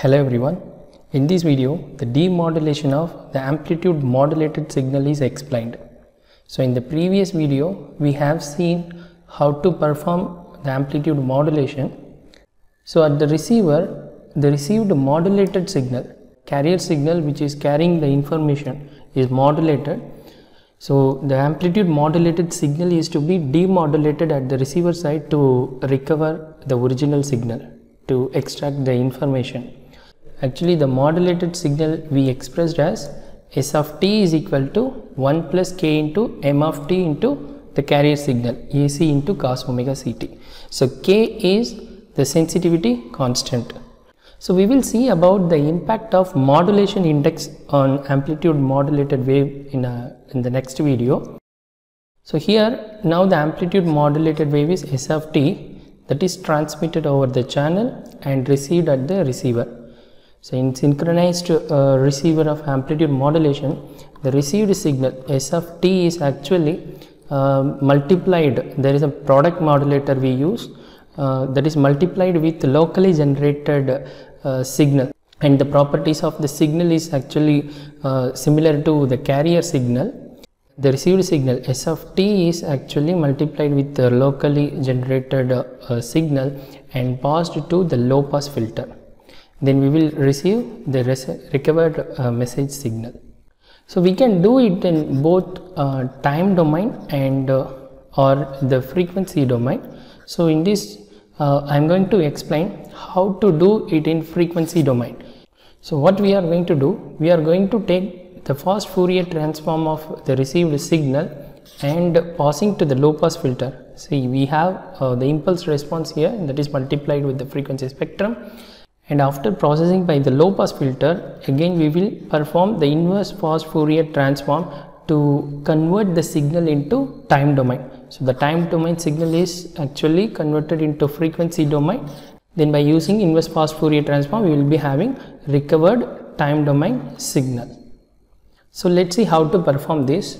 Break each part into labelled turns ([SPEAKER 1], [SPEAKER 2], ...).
[SPEAKER 1] Hello everyone. In this video, the demodulation of the amplitude modulated signal is explained. So in the previous video, we have seen how to perform the amplitude modulation. So at the receiver, the received modulated signal, carrier signal which is carrying the information is modulated. So the amplitude modulated signal is to be demodulated at the receiver side to recover the original signal to extract the information. Actually the modulated signal we expressed as S of t is equal to 1 plus k into m of t into the carrier signal AC into cos omega ct. So k is the sensitivity constant. So we will see about the impact of modulation index on amplitude modulated wave in, a, in the next video. So here now the amplitude modulated wave is S of t that is transmitted over the channel and received at the receiver. So in synchronized uh, receiver of amplitude modulation, the received signal S of t is actually uh, multiplied. There is a product modulator we use uh, that is multiplied with locally generated uh, signal and the properties of the signal is actually uh, similar to the carrier signal. The received signal S of t is actually multiplied with the locally generated uh, signal and passed to the low pass filter then we will receive the recovered uh, message signal. So we can do it in both uh, time domain and uh, or the frequency domain. So in this I am going to explain how to do it in frequency domain. So what we are going to do, we are going to take the fast Fourier transform of the received signal and passing to the low pass filter. See we have uh, the impulse response here that is multiplied with the frequency spectrum and after processing by the low pass filter again we will perform the inverse fast Fourier transform to convert the signal into time domain. So the time domain signal is actually converted into frequency domain then by using inverse fast Fourier transform we will be having recovered time domain signal. So let's see how to perform this.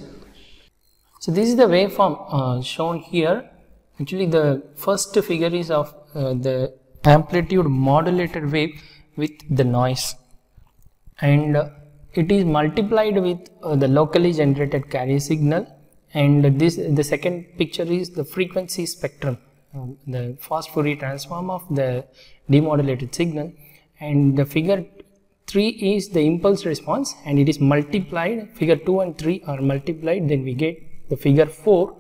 [SPEAKER 1] So this is the waveform uh, shown here actually the first figure is of uh, the amplitude modulated wave with the noise. And uh, it is multiplied with uh, the locally generated carrier signal. And this the second picture is the frequency spectrum um, the fast Fourier transform of the demodulated signal. And the figure 3 is the impulse response and it is multiplied. Figure 2 and 3 are multiplied. Then we get the figure 4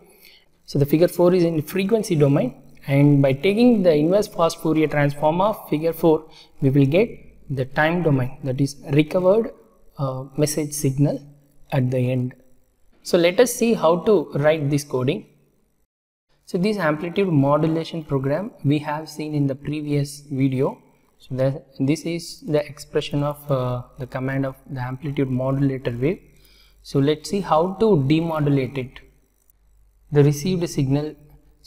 [SPEAKER 1] so the figure 4 is in frequency domain and by taking the inverse fast Fourier transform of figure 4 we will get the time domain that is recovered uh, message signal at the end. So let us see how to write this coding. So this amplitude modulation program we have seen in the previous video. So that this is the expression of uh, the command of the amplitude modulator wave. So let's see how to demodulate it. The received signal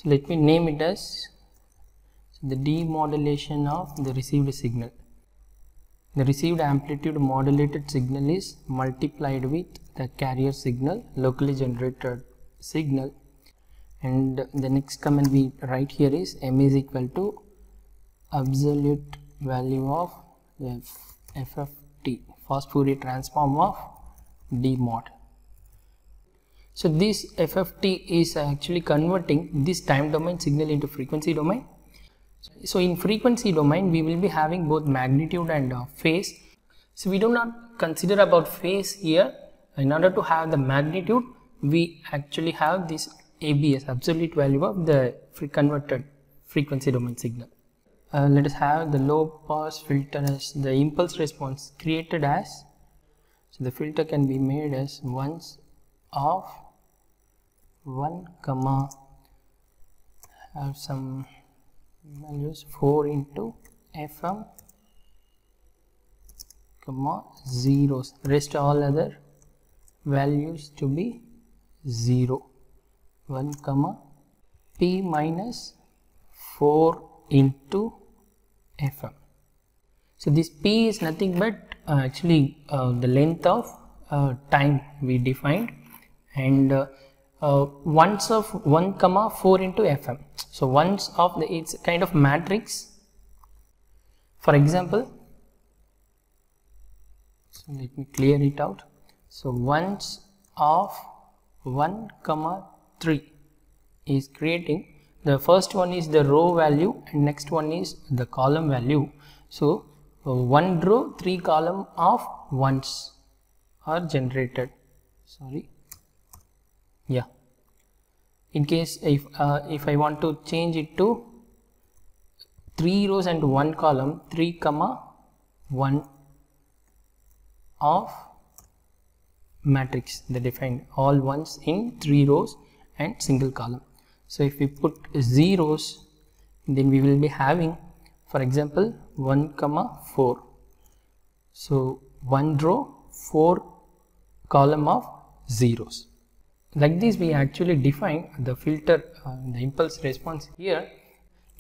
[SPEAKER 1] so let me name it as the demodulation of the received signal. The received amplitude modulated signal is multiplied with the carrier signal locally generated signal. And the next command we write here is m is equal to absolute value of f, fft fast Fourier transform of d mod so this FFT is actually converting this time domain signal into frequency domain. So in frequency domain, we will be having both magnitude and uh, phase. So we do not consider about phase here. In order to have the magnitude, we actually have this ABS, absolute value of the converted frequency domain signal. Uh, let us have the low pass filter as the impulse response created as, so the filter can be made as ones of 1 comma have some values 4 into fm comma zeros. Rest all other values to be 0 1 comma p minus 4 into fm so this p is nothing but uh, actually uh, the length of uh, time we defined. And uh, of 1 comma 4 into fm so ones of the it's kind of matrix. For example so let me clear it out. So ones of 1 comma 3 is creating the first one is the row value and next one is the column value. So uh, one row three column of ones are generated. Sorry yeah. In case if uh, if I want to change it to three rows and one column 3 comma 1 of matrix they defined all ones in three rows and single column. So if we put zeros then we will be having for example 1 comma 4 so one row four column of zeros like this we actually define the filter uh, the impulse response here.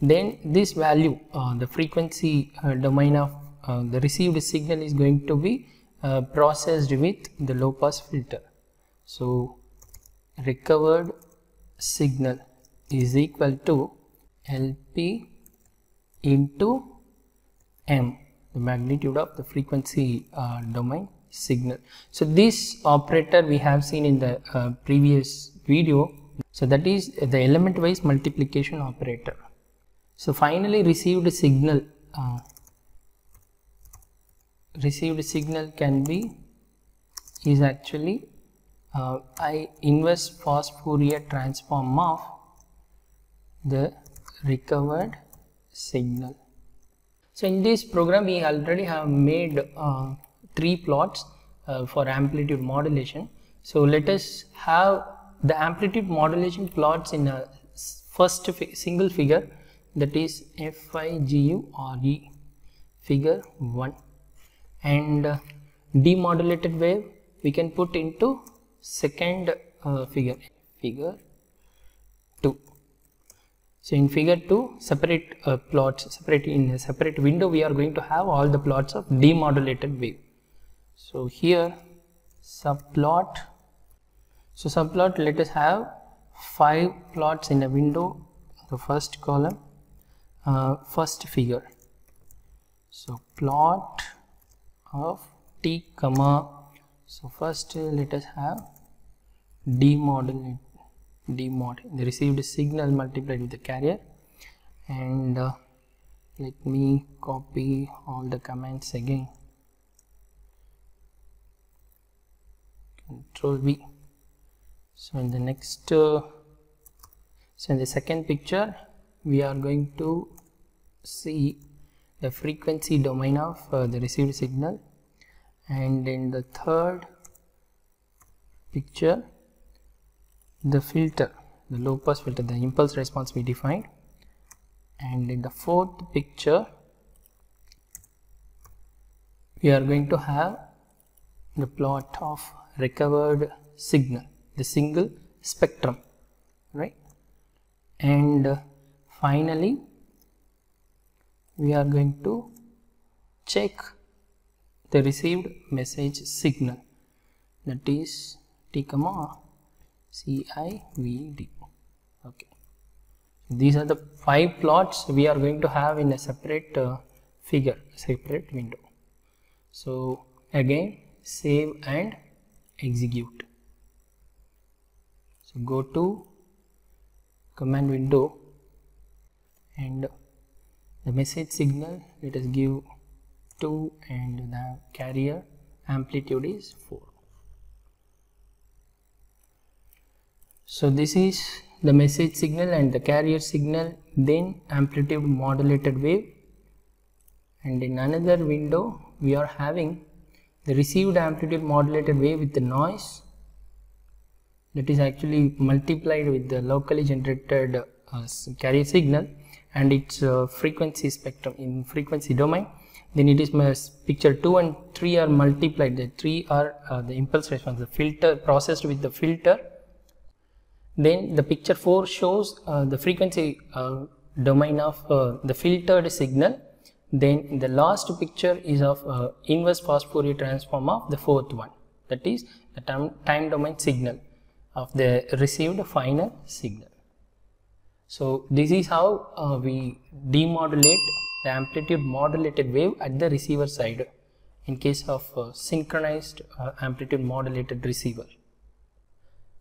[SPEAKER 1] Then this value uh, the frequency uh, domain of uh, the received signal is going to be uh, processed with the low pass filter. So recovered signal is equal to lp into m the magnitude of the frequency uh, domain signal. So this operator we have seen in the uh, previous video. So that is the element wise multiplication operator. So finally received signal uh, received signal can be is actually uh, I inverse fast Fourier transform of the recovered signal. So in this program we already have made uh, three plots uh, for amplitude modulation. So let us have the amplitude modulation plots in a first fi single figure that is FIGURE figure 1 and uh, demodulated wave we can put into second uh, figure figure 2 so in figure 2 separate uh, plots separate in a separate window we are going to have all the plots of demodulated wave so here subplot. So subplot let us have five plots in a window the first column uh, first figure. So plot of t comma so first let us have demodulate demod the received signal multiplied with the carrier. And uh, let me copy all the commands again control v. So in the next uh, so in the second picture we are going to see the frequency domain of uh, the received signal. And in the third picture the filter the low pass filter the impulse response we defined. And in the fourth picture we are going to have the plot of recovered signal the single spectrum right? And uh, finally we are going to check the received message signal. That is t comma civd okay. These are the five plots we are going to have in a separate uh, figure separate window. So again save and execute. So go to command window and the message signal let us give 2 and the carrier amplitude is 4 so this is the message signal and the carrier signal then amplitude modulated wave and in another window we are having the received amplitude modulated wave with the noise that is actually multiplied with the locally generated uh, carrier signal and its uh, frequency spectrum. In frequency domain then it is picture 2 and 3 are multiplied. The 3 are uh, the impulse response the filter processed with the filter. Then the picture 4 shows uh, the frequency uh, domain of uh, the filtered signal then the last picture is of uh, inverse fast Fourier transform of the fourth one that is the time, time domain signal of the received final signal so this is how uh, we demodulate the amplitude modulated wave at the receiver side in case of uh, synchronized uh, amplitude modulated receiver.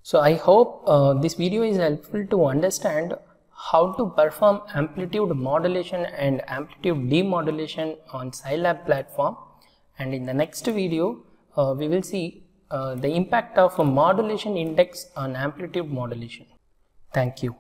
[SPEAKER 1] So I hope uh, this video is helpful to understand how to perform amplitude modulation and amplitude demodulation on Scilab platform and in the next video uh, we will see uh, the impact of a modulation index on amplitude modulation. Thank you.